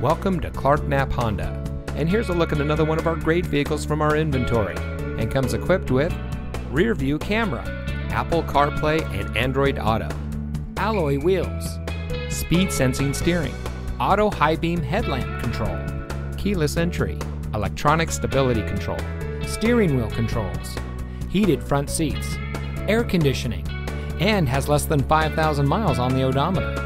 Welcome to Clark Knapp Honda. And here's a look at another one of our great vehicles from our inventory. And comes equipped with rear view camera, Apple CarPlay and Android Auto, alloy wheels, speed sensing steering, auto high beam headlamp control, keyless entry, electronic stability control, steering wheel controls, heated front seats, air conditioning, and has less than 5,000 miles on the odometer.